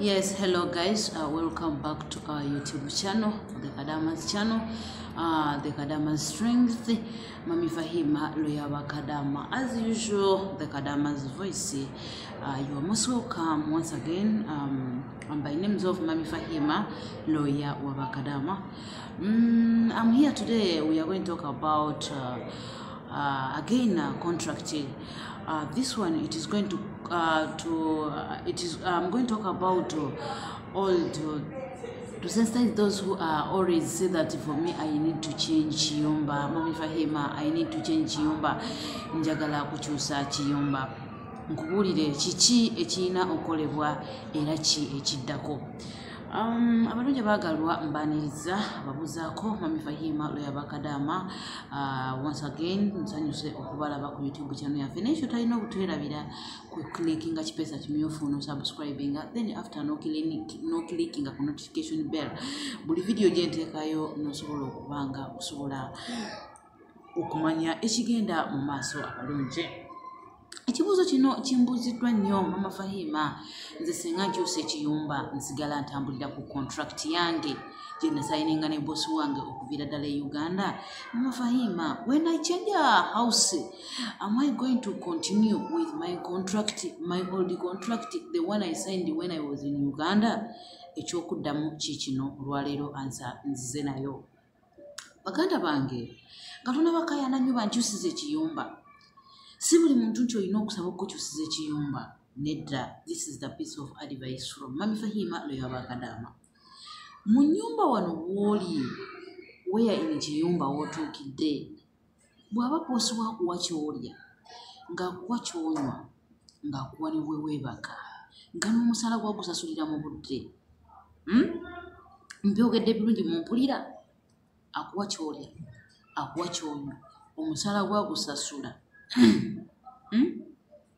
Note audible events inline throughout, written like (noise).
Yes, hello guys. Uh, welcome back to our YouTube channel, the Kadamas channel, uh, the Kadamas Strength. Mami Fahima Loyawa Kadama. As usual, the Kadamas voice. Uh, you are most welcome once again. Um, by names of Mami Fahima Loya Wabakadama. Mm, I'm here today. We are going to talk about uh, uh, again uh, contracting. Uh, this one it is going to uh, to uh, it is I'm going to talk about uh, all to, to sensitize those who are always say that for me I need to change chiyumba mami fahima I need to change chiyumba njagala kukyusa chiyumba nkubuulire kiki ekirina okukolebwa era ki ekiddako abalungi baagalwa mbaniriza ababuzaako mami fahima lweyabakadama uh, once again nsanyuse okubalaba ku youtube channel yaffe naye kyo talina okutwerabira kuclickinga kipeesa kimyufu nosubscribinga then after noclickinga ku notification bell. Buli vidiyo gyenteekayo nosobola okubanga osobola okumanya ekigenda mu maaso abalungi ekibuuzo kino kimbuuziddwa nnyo mama fahima. Nze singa nkyusa ekiyumba nsigala ntambulira ku contract yange. Gye nasayininga ne bosi wange okuviira ddala e uganda. Mama fahima when i change a house am i going to continue with my contract my old contract the one i signed when i was in uganda? Ekyokuddamu kiikino olwaleero ansa nzize nayo. Baganda bange nga tonabakayana nnyo bankyusiza ekiyumba si buli muntu nti olina okusaba okukyusiza ekiyumba nedda this is the piece of advice from mami fahima lweyabakadama mu nyumba wano wooli weya ini kiyumba wootuukidde bw'aba poosi wakuwa kyolya ng'akuwa kyonywa ng'akuwa ne bweweebaka nga n'omusala gwagusasulira mu budde Hmm? mbyogedde birungi mumpulira akuwa kyolya akuwa kyonywa omusala gwagusasula?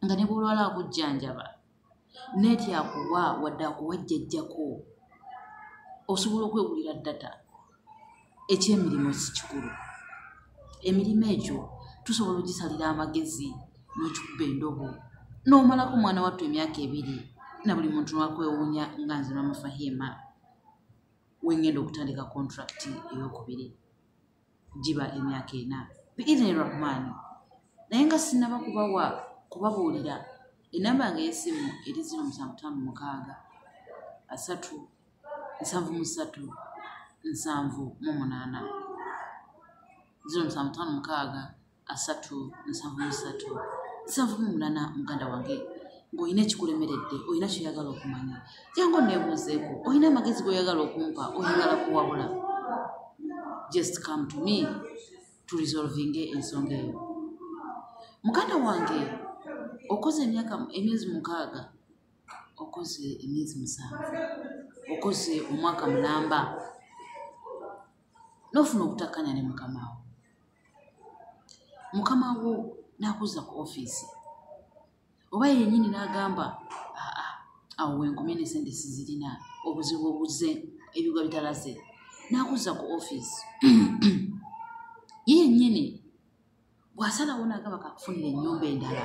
Nga ne bwolwala akujjanjaba neeti akuwa wadde akuwa jjajjako osobola okwegulira ddata ekyemirimu si kikulu emirimu egyo tusobola ogisalira amagezi n'okikuba endobo. N'omalako omwana wattu emyaka ebiri na buli muntu nwakwewuunya nga nze namufahima wengenda okutandika contract eyokubiri. Giba emyaka ena. Biidini rahmani naye nga sinaba kubawa kubabuulira enamba yange y'essimu eri ziro musanvu tano mukaaga asatu nsanvu mu ssatu nsanvu mu munaana. Ziro musanvu tano mukaaga asatu nsanvu mu ssatu nsanvu mu munaana muganda wange ng'olina ekikulemeredde olina kyoyagala okumanya. Jangu neebuuzeeko olina amagezi g'oyagala okumpa oyagala kuwabula. Just come to me to resolving ensonga eyo muganda wange okoze emyaka emyezi mukaaga okoze emyezi musanvu okoze omwaka mulamba n'ofuna okutakkanya ne mukamawo mukamawo n'akuzza ku ofiisi. Oba yennyini n'agamba aa awo wenkomye ne sente sizirina obuzibu obuze ebigwa bitalaze. N'akuzza ku ofiisi. (clears throat) Ye yennyini bw'asalawo n'agamba kakufunira ennyumba endala.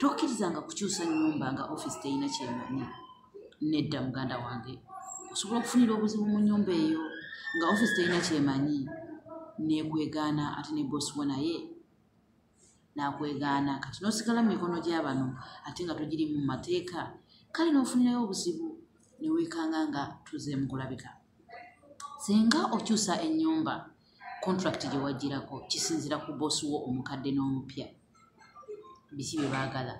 Tokkirizanga kukyusa nnyumba nga ofiisi terina kyemanyi nedda muganda wange. Osobola okufunira obuzibu mu nnyumba eyo nga ofiisi terina kyemanyi nekwegaana ate ne bosiwo naye nakwegaana kati n'osigala mu mikono gy'abano ate nga togiri mu mateeka. Kale n'ofunirayo obuzibu neweekanga nga tuzeemu kulabika. Singa okyusa ennyumba contract gye wagirako kisinzira ku bosi wo omukadde n'omupya. Biki bye baagala.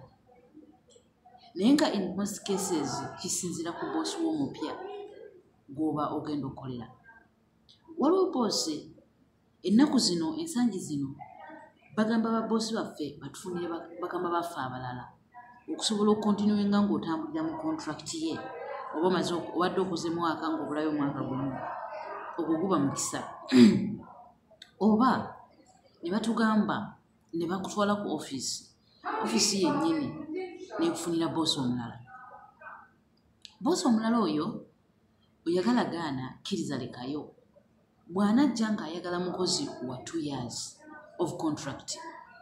Naye nga in most cases kisinzira ku bosi wo omupya gw'oba ogenda okukolera waliwo boosi ennaku zino ensangi zino bagamba baboosi baffe batufunire bagamba baffe abalala okusobola okukontinuwenga ng'otambulira mu contract ye oba obadde okoze mwaka ng'obulayo omwaka gumu ogwo guba mukisa (clears throat) oba ne batugamba ne bakutwala ku ofiisi ofiisi yennyini nekufunira boosi omulala. Boosi omulala oyo oyagala gaana kkiriza lekayo bw'anajja ng'ayagala mukozi wa two years of contract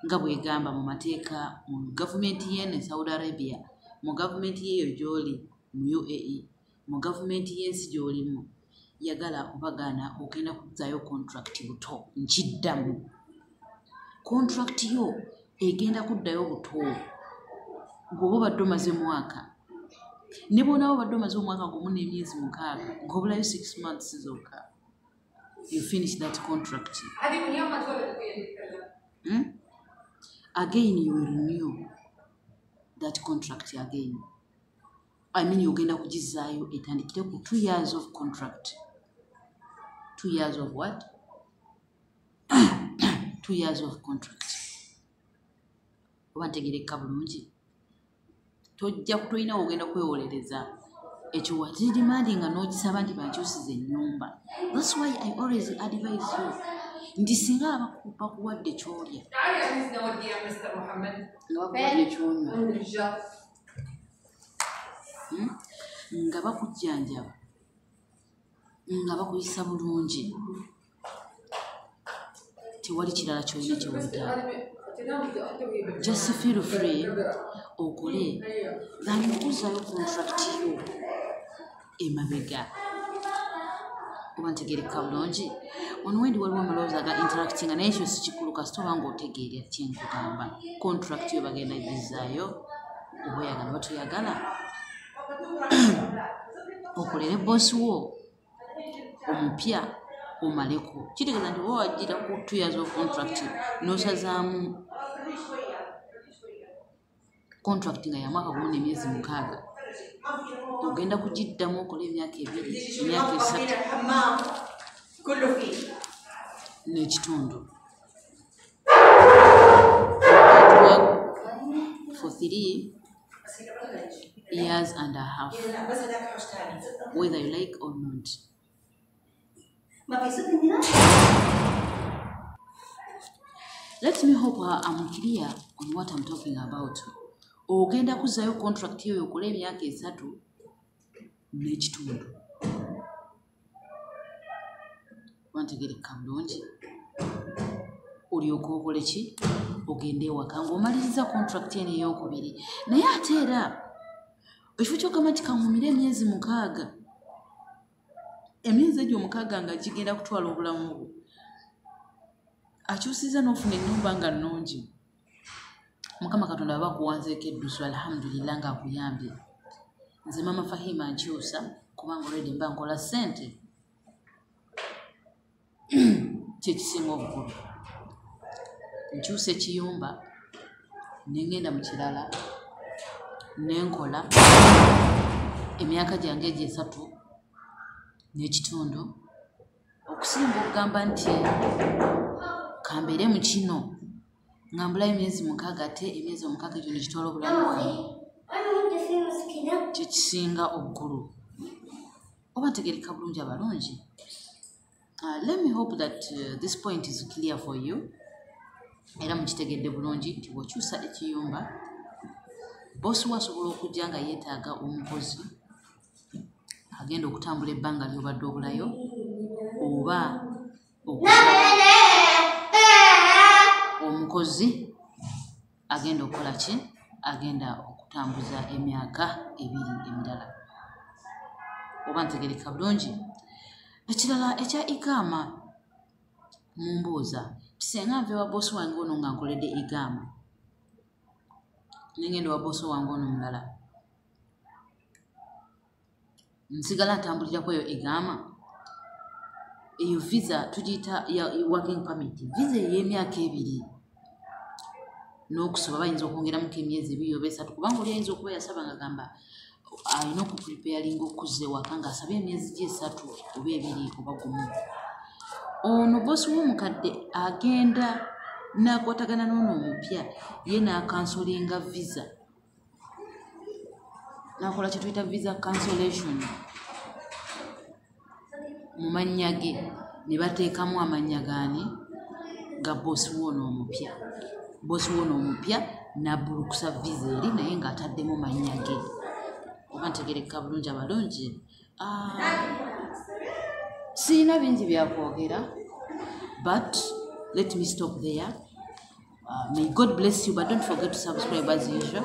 nga bwegamba mu mateeka mu gavumenti ye ne saudi arabia mu gavumenti yeeyo gy'oli mu uae mu gavumenti y'ensi gy'olimu yagala obagaana ogenda kuzzayo contract buto nkiddamu. Contract yo egenda kuddayo buto bw'oba obadde omaze mwaka ne bwonaaba obadde omaze omwaka gumu n'emyezi mukaaga ng'obulayo six months zokka you finish that contract. Hmm? again you will renew that contract again. I mean ogenda kugizaayo etandikire ku two years of contract two years of what? (coughs) Two years of contract. Oba ntegerekka bulungi tojja kutolinawo ogenda kwewolereza ekyo watirimandi nga n'ogisaba nti bankyusiza ennyumba. Thats why i always advise you. Nti singa bakuwadde kyolya. Nga hmm? nga bakujjanjaba nga bakuyisa bulungi. Tewali kirala kyolina kyeweetaaga just feel free okole. Gani okuzzayo contract yo emabega. Oba ntegereka bulungi. Ono wendi waliwo amalowoozi aga interactinga naye ekyo si kikulu kasita oba nga otegeerya kyenkugamba contract yo bagenda gizaayo oba oyagala batoyagala (clears throat) okolere bosi wo omupya omaleko kitegeeza nti oba wajjira ku two years of contract n'osazaamu contract nga yamwaka gumu n'emyezi mukaaga ogenda kugiddamu okola emyaka ebiri emyaka esatu n'ekitundu. For three years and a half whether you like or not let me hope I'm clear on what I'm talking about. Ogenda kuzzayo contract yo yokola emyaka esatu n'ekitundu wantegereka bulungi olyoka okole ki? Ogende ewaka. Ng'omaliriza contract eno eyokubiri. Naye ate era ekifo kyogamba nti kaŋumire emyezi mukaaga emyezi egyo omukaaga nga gigenda kutwala obulamu bwo akyusiza n'ofuna ennyumba nga nnungi. Mukama katonda aba akuwanzeeko eddusu alhamdulillah ngaakuyambye nze mama fahima nkyusa kubanga olwedi mba nkola ssente (clears throat) kyekisinga obukulu. Nkyusa ekiyumba nengenda mu kirala nenkola emyaka gyange egyo esatu n'ekitundu okusinga okugamba nti kambeere mu kino ngambulayo emyezi mukaaga ate emyezi omukaaga egyo nekitwala obulamu bwange kyekisinga obukulu oba ntegereka bulungi abalungi. Uh, let me hope that uh, this point is clear for you. Era mukitegedde bulungi nti bw'okyusa ekiyumba bosi we asobola okujja nga yeetaaga omukozi agenda okutambula ebbanga lyobadde obulayo oba omukozi agenda okukola ki? Agenda okutambuza emyaka ebiri emirala. Oba ntegereka bulungi? Ekirala ekya igama mumbuuza tisenga nve wa bosi wange ono nga nkoledde igama nengenda wa bosi wange ono mulala nsigala ntambuliraku eyo igama eyo visa tugiyita working permit visa ey'emyaka ebiri. N'okusaba bayinza okwongeramuko emyezi ebiri oba esatu kubanga oli ayinza okuba yasaba nga gamba alina okupreparinga okuzza ewaka ng'asabye emyezi gyesatu oba ebiri oba gumu. Ono bosi w'omukadde agenda n'akwatagana n'ono omupya ye n'akansolinga visa n'akola kye tuyita visa cancellation. Mu mannya ge ne bateekamu amannya gaani ga bosi woono omupya bosi woono omupya n'abbulukusa visa eri naye ng'ataddemu mannya ge oba ntegereka bulungi abalungi sirina bingi byakwogera but let me stop there. Uh, may god bless you but don't forget to subscribe as usual